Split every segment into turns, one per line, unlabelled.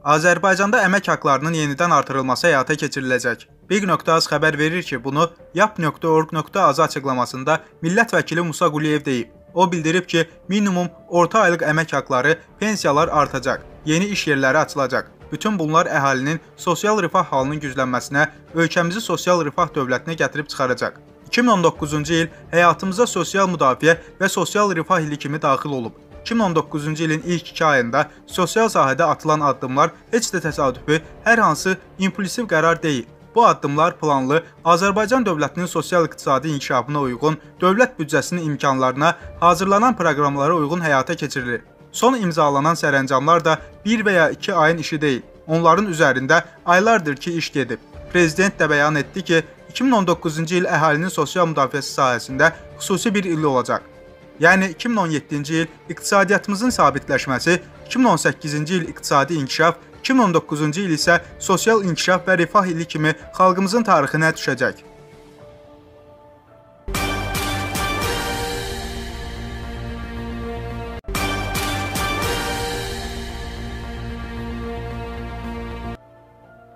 Azərbaycanda əmək haqqlarının yenidən artırılması həyata keçiriləcək. Big.az xəbər verir ki, bunu yap.org.az açıqlamasında millət vəkili Musa Quliyev deyib. O bildirib ki, minimum orta aylıq əmək haqqları, pensiyalar artacaq, yeni iş yerləri açılacaq. Bütün bunlar əhalinin sosial rifah halının güclənməsinə, ölkəmizi sosial rifah dövlətinə gətirib çıxaracaq. 2019-cu il həyatımıza sosial müdafiə və sosial rifah ili kimi daxil olub. 2019-cu ilin ilk 2 ayında sosial sahədə atılan addımlar heç də təsadüfi, hər hansı impulsiv qərar deyil. Bu addımlar planlı, Azərbaycan dövlətinin sosial-iqtisadi inkişafına uyğun, dövlət büdcəsinin imkanlarına, hazırlanan proqramlara uyğun həyata keçirilir. Son imzalanan sərəncamlar da 1 və ya 2 ayın işi deyil. Onların üzərində aylardır ki, iş gedib. Prezident də bəyan etdi ki, 2019-cu il əhalinin sosial müdafiəsi sahəsində xüsusi bir il olacaq. Yəni 2017-ci il iqtisadiyyatımızın sabitləşməsi, 2018-ci il iqtisadi inkişaf, 2019-cu il isə sosial inkişaf və rifah ili kimi xalqımızın tarixinə düşəcək.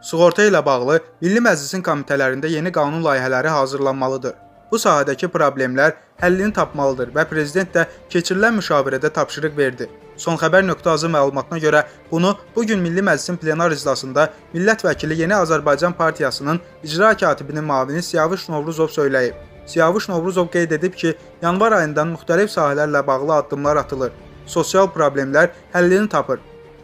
Sığorta ilə bağlı Milli Məclisin komitələrində yeni qanun layihələri hazırlanmalıdır. Bu sahədəki problemlər həllini tapmalıdır və prezident də keçirilən müşavirədə tapşırıq verdi. Son xəbər.az məlumatına görə bunu bu gün Milli Məclisin plenar iclasında millət vəkili Yeni Azərbaycan Partiyasının icra katibinin müavini Siyavuş Novruzov söyləyib. Siyavuş Novruzov qeyd edib ki, yanvar ayından müxtəlif sahələrlə bağlı addımlar atılır. Sosial problemlər həllini tapır.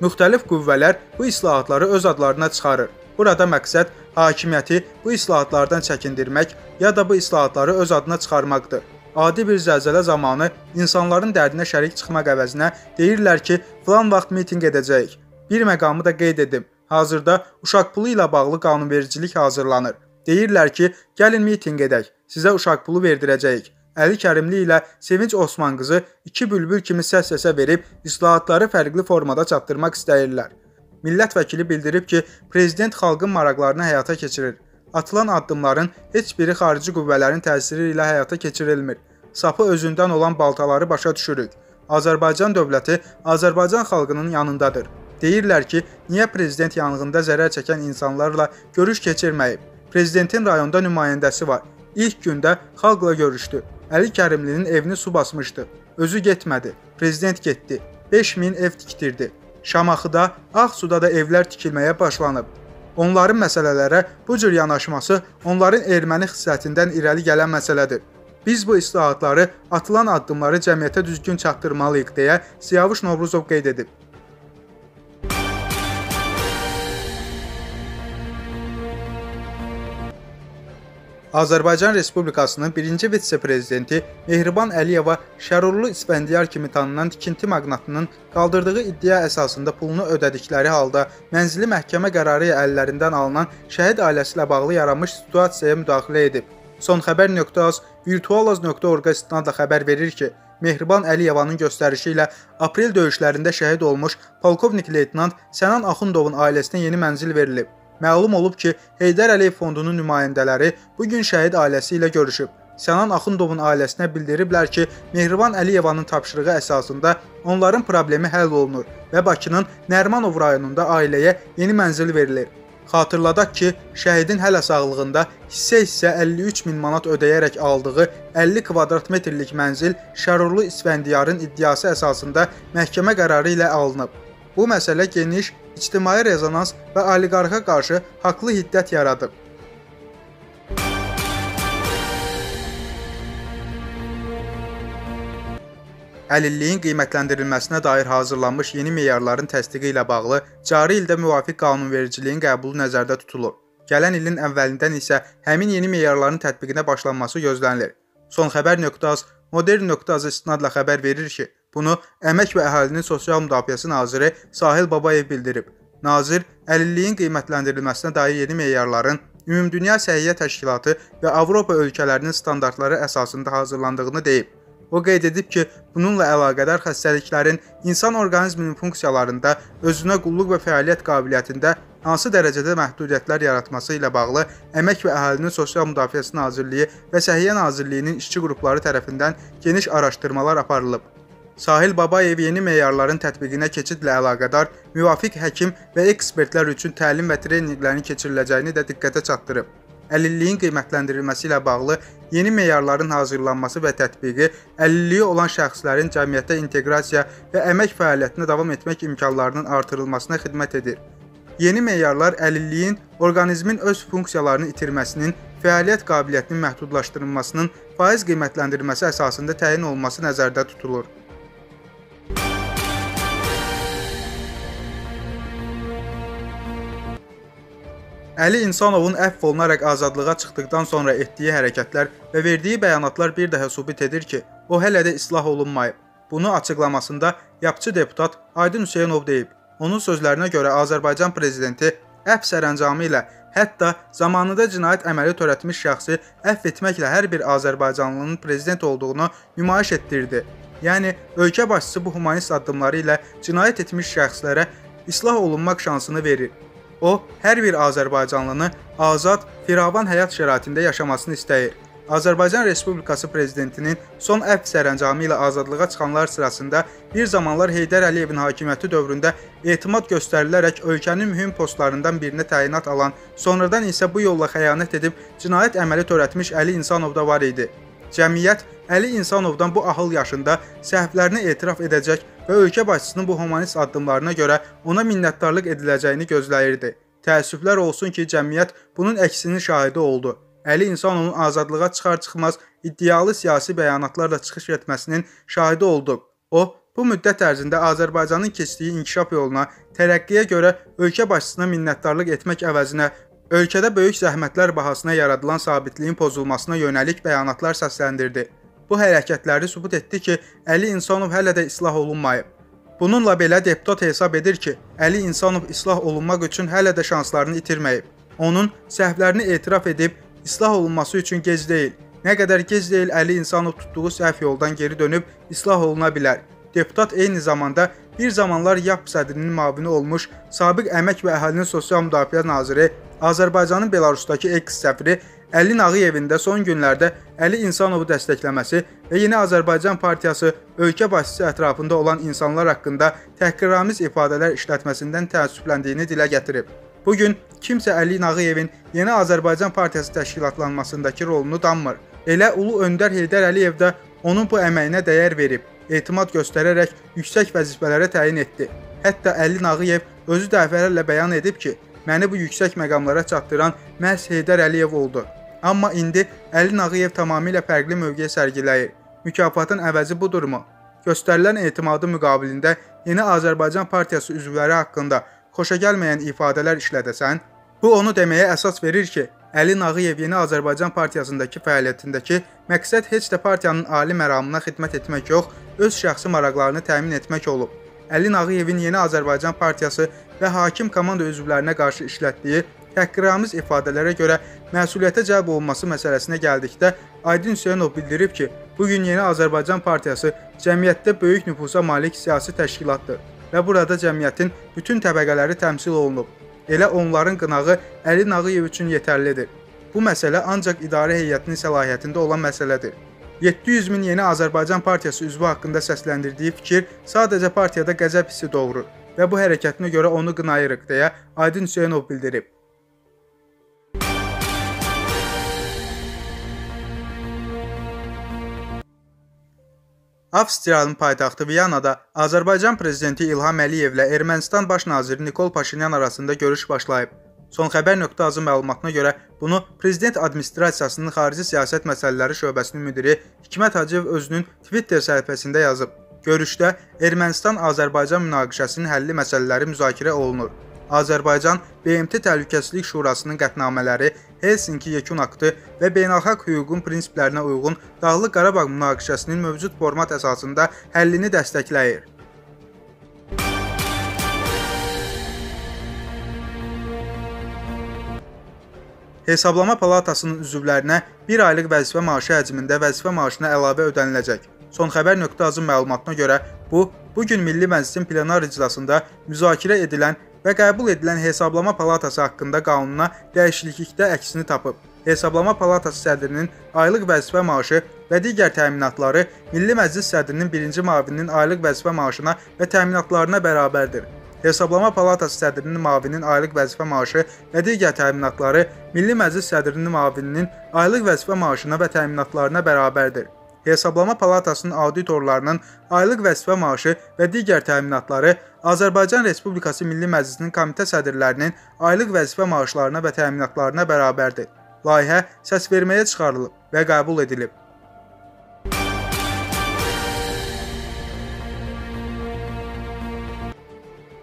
Müxtəlif qüvvələr bu islahatları öz adlarına çıxarır. Burada məqsəd hakimiyyəti bu islahatlardan çəkindirmək ya da bu islahatları öz adına çıxarmaqdır. Adi bir zəlzələ zamanı insanların dərdinə şərik çıxmaq əvəzinə deyirlər ki, filan vaxt mitinq edəcəyik. Bir məqamı da qeyd edim. Hazırda uşaq pulu ilə bağlı qanunvericilik hazırlanır. Deyirlər ki, gəlin mitinq edək, sizə uşaq pulu verdirəcəyik. Əli Kərimli ilə Sevinç Osman qızı iki bülbül kimi səs-səsə verib islahatları fərqli formada çatdırmaq istəyirlər. Millət vəkili bildirib ki, prezident xalqın maraqlarını həyata keçirir. Atılan addımların heç biri xarici qüvvələrin təsiri ilə həyata keçirilmir. Sapı özündən olan baltaları başa düşürük. Azərbaycan dövləti Azərbaycan xalqının yanındadır. Deyirlər ki, niyə prezident yanğında zərər çəkən insanlarla görüş keçirməyib? Prezidentin rayonda nümayəndəsi var. İlk gündə xalqla görüşdü. Əli Kərimlinin evini su basmışdı. Özü getmədi. Prezident getdi. 5000 ev tikdirdi. Şamaxıda, Ağsuda da evlər tikilməyə başlanıb. Onların məsələlərə bu cür yanaşması onların erməni xisləsindən irəli gələn məsələdir. Biz bu islahatları, atılan addımları cəmiyyətə düzgün çatdırmalıyıq deyə Siyavuş Novruzov qeyd edib. Azərbaycan Respublikasının birinci vitse-prezidenti Mehriban Əliyeva Şərurlu İspəndiyar kimi tanınan tikinti maqnatının qaldırdığı iddia əsasında pulunu ödədikləri halda mənzili məhkəmə qərarı ilə əllərindən alınan şəhid ailəsi ilə bağlı yaranmış situasiyaya müdaxilə edib. Son xəbər.az virtualaz.org-a istinadla xəbər verir ki, Mehriban Əliyevanın göstərişi ilə aprel döyüşlərində şəhid olmuş polkovnik leytenant Sənan Axundovun ailəsinə yeni mənzil verilib. Məlum olub ki, Heydər Əliyev fondunun nümayəndələri bu gün şəhid ailəsi ilə görüşüb. Sənan Axundovun ailəsinə bildiriblər ki, Mehriban Əliyevanın tapşırığı əsasında onların problemi həll olunur və Bakının Nərmanov rayonunda ailəyə yeni mənzil verilir. Xatırladaq ki, şəhidin hələ sağlığında hissə-hissə 53 min manat ödəyərək aldığı 50 kvadrat metrlik mənzil Şərurlu İsfəndiyarın iddiası əsasında məhkəmə qərarı ilə alınıb. Bu məsələ geniş ictimai rezonans və oliqarxa qarşı haqlı hiddət yaradıb. Əlilliyin qiymətləndirilməsinə dair hazırlanmış yeni meyarların təsdiqi ilə bağlı cari ildə müvafiq qanunvericiliyin qəbulu nəzərdə tutulur. Gələn ilin əvvəlindən isə həmin yeni meyarların tətbiqinə başlanması gözlənilir. Son xəbər.az modern.az istinadla xəbər verir ki, bunu Əmək və Əhalinin Sosial Müdafiəsi naziri Sahil Babayev bildirib. Nazir əlilliyin qiymətləndirilməsinə dair yeni meyarların Ümumdünya Səhiyyə Təşkilatı və Avropa ölkələrinin standartları əsasında hazırlandığını deyib. O qeyd edib ki, bununla əlaqədar xəstəliklərin insan orqanizminin funksiyalarında, özünə qulluq və fəaliyyət qabiliyyətində hansı dərəcədə məhdudiyyətlər yaratması ilə bağlı Əmək və Əhalinin Sosial Müdafiəsi Nazirliyi və Səhiyyə Nazirliyinin işçi qrupları tərəfindən geniş araşdırmalar aparılıb. Sahil Babayev yeni meyarların tətbiqinə keçidlə əlaqədar müvafiq həkim və ekspertlər üçün təlim və treninqlərin keçiriləcəyini də diqqətə çatdırıb. Əlilliyin qiymətləndirilməsi ilə bağlı yeni meyarların hazırlanması və tətbiqi əlilliyi olan şəxslərin cəmiyyətə inteqrasiya və əmək fəaliyyətinə davam etmək imkanlarının artırılmasına xidmət edir. Yeni meyarlar əlilliyin orqanizmin öz funksiyalarını itirməsinin, fəaliyyət qabiliyyətinin məhdudlaşdırılmasının faiz qiymətləndirilməsi əsasında təyin olunması nəzərdə tutulur. Əli İnsanovun əfv olunaraq azadlığa çıxdıqdan sonra etdiyi hərəkətlər və verdiyi bəyanatlar bir daha sübut edir ki, o hələ də islah olunmayıb. Bunu açıqlamasında yapçı deputat Aydın Hüseynov deyib. Onun sözlərinə görə Azərbaycan prezidenti əfv sərəncamı ilə hətta zamanında cinayət əməli törətmiş şəxsi əfv etməklə hər bir Azərbaycanlının prezident olduğunu nümayiş etdirdi. Yəni ölkə başçısı bu humanist addımları ilə cinayət etmiş şəxslərə islah olunmaq şansını verir. O, hər bir azərbaycanlını azad, firavan həyat şəraitində yaşamasını istəyir. Azərbaycan Respublikası prezidentinin son əfv sərəncamı ilə azadlığa çıxanlar sırasında bir zamanlar Heydər Əliyevin hakimiyyəti dövründə etimad göstərilərək ölkənin mühüm postlarından birinə təyinat alan, sonradan isə bu yolla xəyanət edib cinayət əməli törətmiş Əli İnsanov da var idi. Cəmiyyət Əli İnsanovdan bu ahıl yaşında səhvlərini etiraf edəcək və ölkə başçısının bu humanist addımlarına görə ona minnətdarlıq ediləcəyini gözləyirdi. Təəssüflər olsun ki, cəmiyyət bunun əksinin şahidi oldu. Əli İnsanovun azadlığa çıxar-çıxmaz iddialı siyasi bəyanatlarla çıxış etməsinin şahidi olduq. O, bu müddət ərzində Azərbaycanın keçdiyi inkişaf yoluna, tərəqqiyə görə ölkə başçısına minnətdarlıq etmək əvəzinə ölkədə böyük zəhmətlər bahasına yaradılan sabitliyin pozulmasına yönəlik bəyanatlar səsləndirdi. Bu hərəkətləri sübut etdi ki, Əli İnsanov hələ də islah olunmayıb. Bununla belə deputat hesab edir ki, Əli İnsanov islah olunmaq üçün hələ də şanslarını itirməyib. Onun səhvlərini etiraf edib islah olunması üçün gec deyil. Nə qədər gec deyil Əli İnsanov tutduğu səhv yoldan geri dönüb islah oluna bilər. Deputat eyni zamanda bir zamanlar YAP sədrinin müavini olmuş, sabiq Əmək və Əhalinin Sosial Müdafiə naziri, Azərbaycanın Belarusdakı eks səfiri Əli Nağıyevin də son günlərdə Əli İnsanovu dəstəkləməsi və Yeni Azərbaycan Partiyası ölkə başçısı ətrafında olan insanlar haqqında təhqiramiz ifadələr işlətməsindən təəssüfləndiyini dilə gətirib. Bu gün kimsə Əli Nağıyevin Yeni Azərbaycan Partiyası təşkilatlanmasındakı rolunu danmır. Elə Ulu Öndər Heydər Əliyev də onun bu əməyinə dəyər verib, etimad göstərərək yüksək vəzifələrə təyin etdi. Hətta Əli Nağıyev özü dəfələrlə bəyan edib ki, məni bu yüksək məqamlara çatdıran məhz Heydər Əliyev oldu. Amma indi Əli Nağıyev tamamilə fərqli mövqe sərgiləyir. Mükafatın əvəzi budurmu? Göstərilən etimadı müqabilində Yeni Azərbaycan Partiyası üzvləri haqqında xoşagəlməyən ifadələr işlədəsən, bu onu deməyə əsas verir ki, Əli Nağıyev Yeni Azərbaycan Partiyasındakı fəaliyyətindəki məqsəd heç də partiyanın ali məramına xidmət etmək yox, öz şəxsi maraqlarını təmin etmək olub. Əli Nağıyevin Yeni Azərbaycan Partiyası və hakim komanda üzvlərinə qarşı işlətdiyi təhqiramiz ifadələrə görə məsuliyyətə cəlb olunması məsələsinə gəldikdə Aydın Hüseynov bildirib ki, bu gün Yeni Azərbaycan Partiyası cəmiyyətdə böyük nüfusa malik siyasi təşkilatdır və burada cəmiyyətin bütün təbəqələri təmsil olunub. Elə onların qınağı Əli Nağıyev üçün yetərlidir. Bu məsələ ancaq idarə heyətinin səlahiyyətində olan məsələdir. 700 min Yeni Azərbaycan Partiyası üzvü haqqında səsləndirdiyi fikir sadəcə partiyada qəzəb hissi doğurur və bu hərəkətinə görə onu qınayırıq deyə Aydın Hüseynov bildirib. Avstriyanın paytaxtı Viyanada Azərbaycan prezidenti İlham Əliyevlə Ermənistan baş naziri Nikol Paşinyan arasında görüş başlayıb. Son xəbər.az məlumatına görə bunu prezident administrasiyasının xarici siyasət məsələləri şöbəsinin müdiri Hikmət Hacıyev özünün Twitter səhifəsində yazıb. Görüşdə Ermənistan-Azərbaycan münaqişəsinin həlli məsələləri müzakirə olunur. Azərbaycan BMT Təhlükəsizlik Şurasının qətnamələri, Helsinki Yekun Aktı və beynəlxalq hüququn prinsiplərinə uyğun Dağlıq Qarabağ münaqişəsinin mövcud format əsasında həllini dəstəkləyir. Hesablama Palatasının üzvlərinə 1 aylıq vəzifə maaşı həcmində vəzifə maaşına əlavə ödəniləcək. Son xəbər.az məlumatına görə bu, bu gün Milli Məclisin plenar iclasında müzakirə edilən və qəbul edilən Hesablama Palatası haqqında qanuna dəyişiklikdə əksini tapıb. Hesablama Palatası sədrinin aylıq vəzifə maaşı və digər təminatları Milli Məclis sədrinin birinci müavininin aylıq vəzifə maaşına və təminatlarına bərabərdir. Hesablama Palatası sədrinin müavinin aylıq vəzifə maaşı və digər təminatları Milli Məclis sədrinin müavininin aylıq vəzifə maaşına və təminatlarına bərabərdir. Hesablama Palatasının auditorlarının aylıq vəzifə maaşı və digər təminatları Azərbaycan Respublikası Milli Məclisinin komitə sədrlərinin aylıq vəzifə maaşlarına və təminatlarına bərabərdir. Layihə səsverməyə çıxarılıb və qəbul edilib.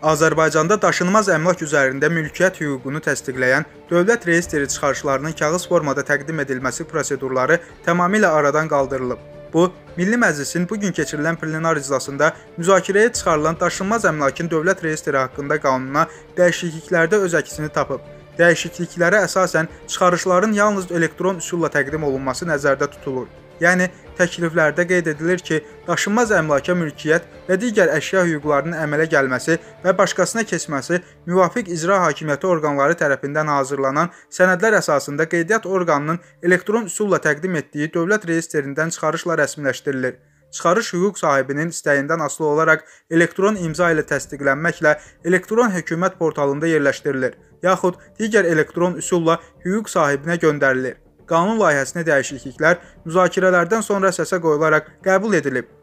Azərbaycanda daşınmaz əmlak üzərində mülkiyyət hüququnu təsdiqləyən dövlət reyestri çıxarışlarının kağız formada təqdim edilməsi prosedurları tamamilə aradan qaldırılıb. Bu, Milli Məclisin bu gün keçirilən plenar iclasında müzakirəyə çıxarılan daşınmaz əmlakın dövlət reyestri haqqında qanuna dəyişikliklərdə öz əksini tapıb. Dəyişikliklərə əsasən çıxarışların yalnız elektron üsulla təqdim olunması nəzərdə tutulur. Yəni təkliflərdə qeyd edilir ki, daşınmaz əmlaka mülkiyyət və digər əşya hüquqlarının əmələ gəlməsi və başqasına keçməsi müvafiq icra hakimiyyəti orqanları tərəfindən hazırlanan sənədlər əsasında qeydiyyat orqanının elektron üsulla təqdim etdiyi dövlət reyestrindən çıxarışla rəsmiləşdirilir. Çıxarış hüquq sahibinin istəyindən asılı olaraq elektron imza ilə təsdiqlənməklə elektron hökumət portalında yerləşdirilir, yaxud digər elektron üsulla hüquq sahibinə göndərilir qanun layihəsinə dəyişikliklər müzakirələrdən sonra səsə qoyularaq qəbul edilib.